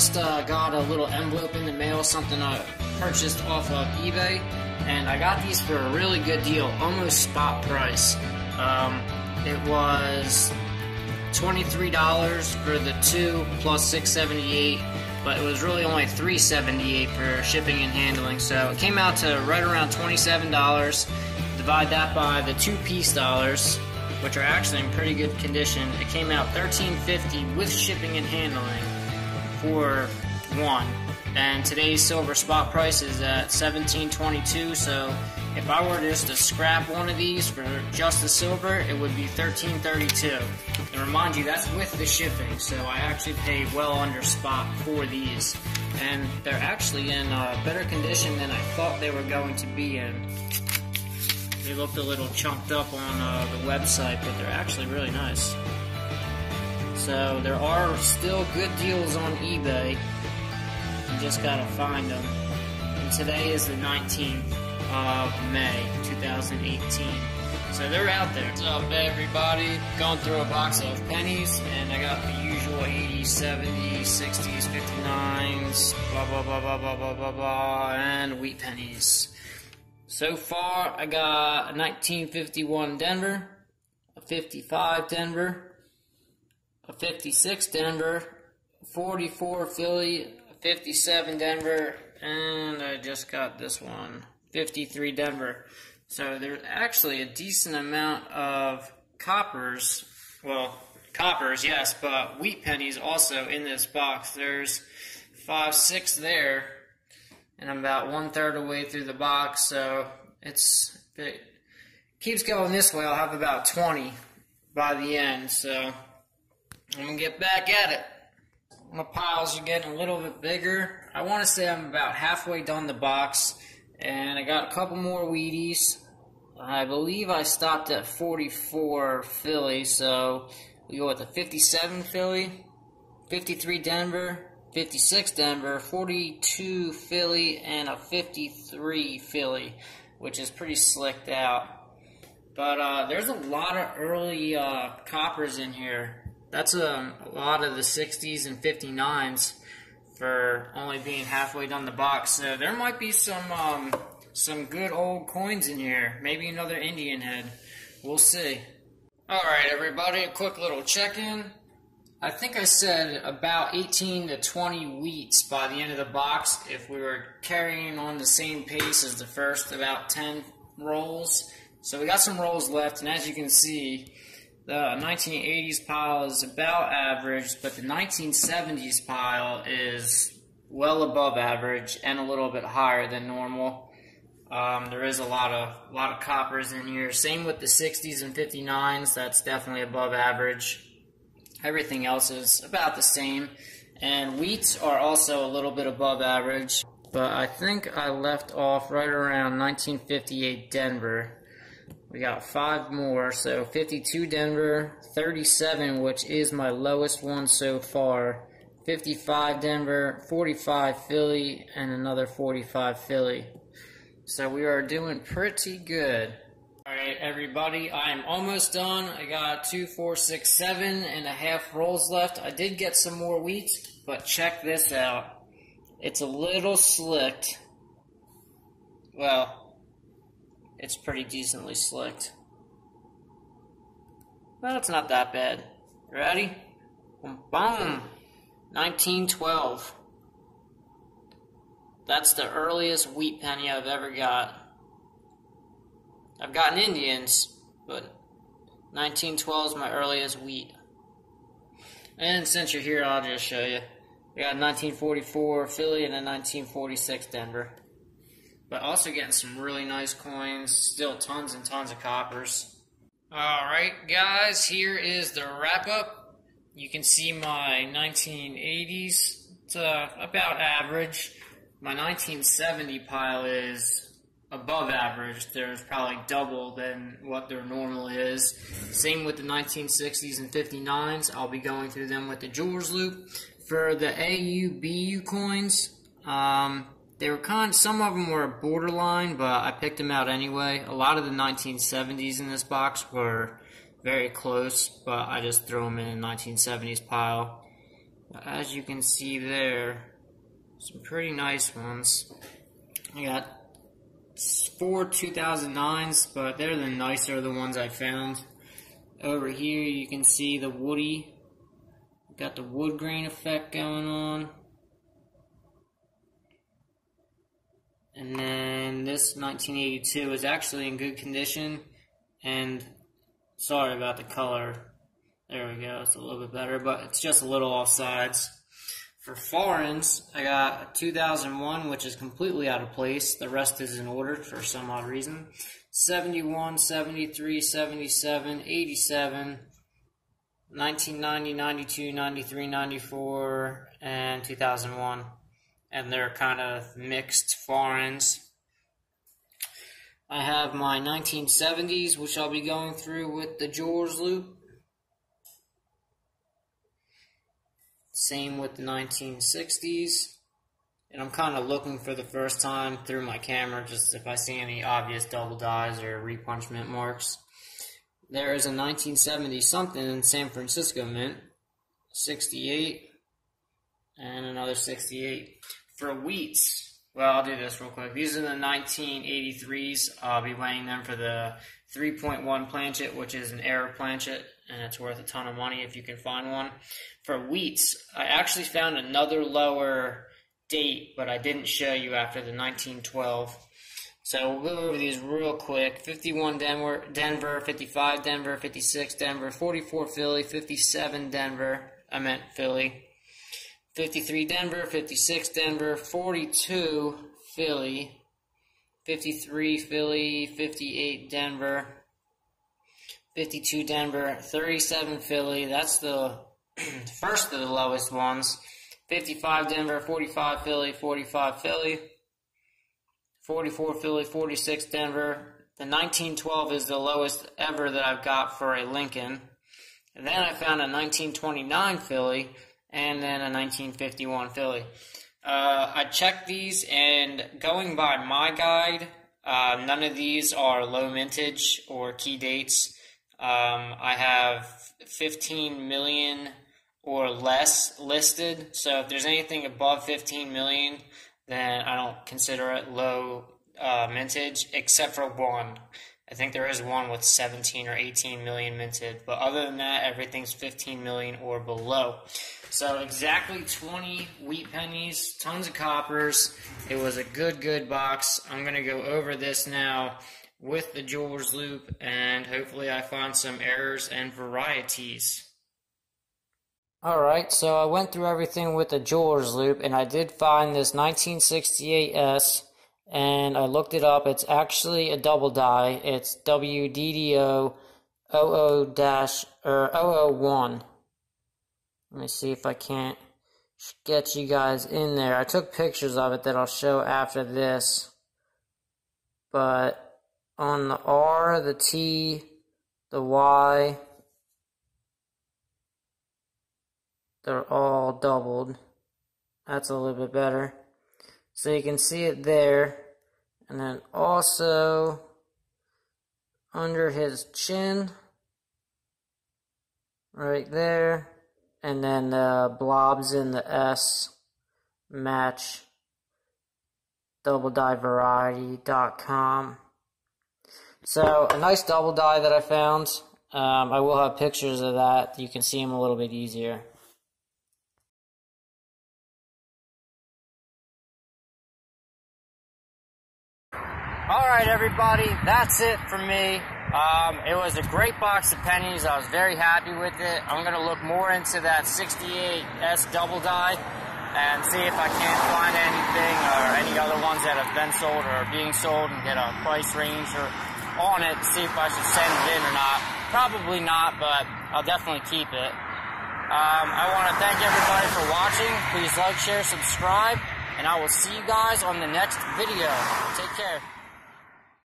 Just uh, got a little envelope in the mail, something I purchased off of eBay, and I got these for a really good deal, almost spot price. Um, it was $23 for the two plus 678 but it was really only 378 for shipping and handling. So it came out to right around $27 divide that by the two Peace dollars which are actually in pretty good condition. It came out 1350 with shipping and handling for one and today's silver spot price is at 1722 so if I were just to scrap one of these for just the silver, it would be 1332. And remind you, that's with the shipping, so I actually paid well under spot for these. And they're actually in uh, better condition than I thought they were going to be in. They looked a little chunked up on uh, the website, but they're actually really nice. So there are still good deals on eBay. You just gotta find them. And today is the 19th of May 2018. So they're out there. What's up, everybody? Going through a box of pennies, and I got the usual 80s, 70s, 60s, 59s, blah, blah, blah, blah, blah, blah, blah, blah, and wheat pennies. So far, I got a 1951 Denver, a 55 Denver, 56 Denver, 44 Philly, 57 Denver, and I just got this one. 53 Denver. So there's actually a decent amount of coppers. Well, coppers, yes, but wheat pennies also in this box. There's five, six there, and I'm about one third of the way through the box. So it's it keeps going this way. I'll have about 20 by the end. So I'm gonna get back at it. My piles are getting a little bit bigger. I want to say I'm about halfway done the box. And I got a couple more Wheaties. I believe I stopped at 44 Philly, so we go with the 57 Philly, 53 Denver, 56 Denver, 42 Philly, and a 53 Philly, which is pretty slicked out. But uh, there's a lot of early uh, coppers in here. That's um, a lot of the 60s and 59s for only being halfway down the box. So there might be some um, some good old coins in here. Maybe another Indian head. We'll see. Alright everybody, a quick little check-in. I think I said about 18 to 20 wheats by the end of the box if we were carrying on the same pace as the first about 10 rolls. So we got some rolls left, and as you can see, the 1980s pile is about average, but the 1970s pile is well above average and a little bit higher than normal. Um, there is a lot of lot of coppers in here. Same with the 60s and 59s. That's definitely above average. Everything else is about the same. And wheats are also a little bit above average. But I think I left off right around 1958 Denver. We got five more, so 52 Denver, 37, which is my lowest one so far, 55 Denver, 45 Philly, and another 45 Philly. So we are doing pretty good. Alright, everybody, I am almost done. I got two, four, six, seven and a half rolls left. I did get some more wheat, but check this out. It's a little slicked. Well, it's pretty decently slicked. Well, it's not that bad. Ready? Boom! 1912. That's the earliest wheat penny I've ever got. I've gotten Indians, but 1912 is my earliest wheat. And since you're here, I'll just show you. We got 1944 Philly and a 1946 Denver. But also getting some really nice coins, still tons and tons of coppers. Alright guys, here is the wrap up. You can see my 1980s, it's uh, about average. My 1970 pile is above average. There's probably double than what their normal is. Same with the 1960s and 59s. I'll be going through them with the Jewelers Loupe. For the AUBU coins, um, they were kind. Some of them were borderline, but I picked them out anyway. A lot of the 1970s in this box were very close, but I just threw them in the 1970s pile. As you can see there, some pretty nice ones. I got four 2009s, but they're the nicer the ones I found. Over here you can see the woody. Got the wood grain effect going on. And then this 1982 is actually in good condition. And sorry about the color. There we go. It's a little bit better, but it's just a little off sides. For foreigns, I got 2001, which is completely out of place. The rest is in order for some odd reason. 71, 73, 77, 87, 1990, 92, 93, 94, and 2001. And they're kind of mixed foreigns. I have my 1970s, which I'll be going through with the George loop. Same with the 1960s. And I'm kind of looking for the first time through my camera just if I see any obvious double dies or repunchment marks. There is a 1970 something in San Francisco Mint, 68, and another 68. For wheats, well, I'll do this real quick. These are the 1983s. I'll be weighing them for the 3.1 planchet, which is an error planchet and it's worth a ton of money if you can find one. For wheats, I actually found another lower date, but I didn't show you after the 1912. So we'll go over these real quick. 51 Denver, Denver, 55 Denver, 56 Denver, 44 Philly, 57 Denver. I meant Philly. 53 Denver, 56 Denver, 42 Philly, 53 Philly, 58 Denver, 52 Denver, 37 Philly. That's the first of the lowest ones. 55 Denver, 45 Philly, 45 Philly, 44 Philly, 46 Denver. The 1912 is the lowest ever that I've got for a Lincoln. And then I found a 1929 Philly and then a 1951 Philly. Uh, I checked these, and going by my guide, uh, none of these are low mintage or key dates. Um, I have 15 million or less listed. So if there's anything above 15 million, then I don't consider it low uh, mintage, except for one. I think there is one with 17 or 18 million minted, but other than that, everything's 15 million or below. So exactly 20 wheat pennies, tons of coppers. It was a good, good box. I'm going to go over this now with the jeweler's loupe and hopefully I find some errors and varieties. Alright, so I went through everything with the jeweler's loupe and I did find this 1968S and I looked it up. It's actually a double die. It's WDDO 00-001. Let me see if I can't get you guys in there. I took pictures of it that I'll show after this. But on the R, the T, the Y, they're all doubled. That's a little bit better. So you can see it there. And then also under his chin, right there. And then the blobs in the S match doubledivariety.com. So a nice double die that I found. Um, I will have pictures of that. You can see them a little bit easier. Alright everybody, that's it for me. Um, it was a great box of pennies. I was very happy with it. I'm going to look more into that 68S double die and see if I can't find anything or any other ones that have been sold or are being sold and get a price range or on it see if I should send it in or not. Probably not, but I'll definitely keep it. Um, I want to thank everybody for watching. Please like, share, subscribe, and I will see you guys on the next video. Take care.